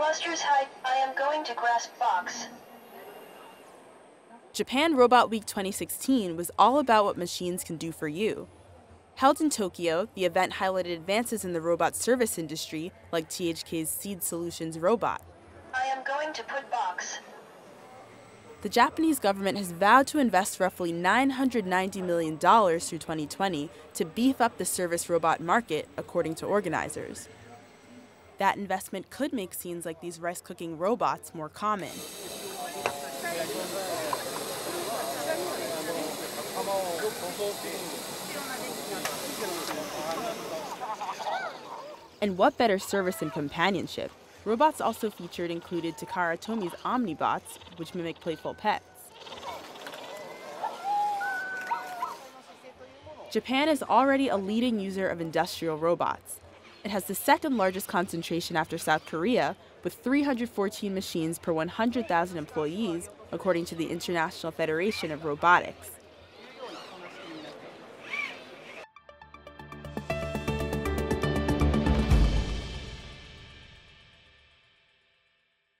cluster's I am going to grasp box. Japan Robot Week 2016 was all about what machines can do for you. Held in Tokyo, the event highlighted advances in the robot service industry, like THK's Seed Solutions robot. I am going to put box. The Japanese government has vowed to invest roughly $990 million through 2020 to beef up the service robot market, according to organizers. That investment could make scenes like these rice cooking robots more common. And what better service and companionship? Robots also featured included Takara Tomy's Omnibots, which mimic playful pets. Japan is already a leading user of industrial robots. It has the second largest concentration after South Korea, with 314 machines per 100,000 employees, according to the International Federation of Robotics.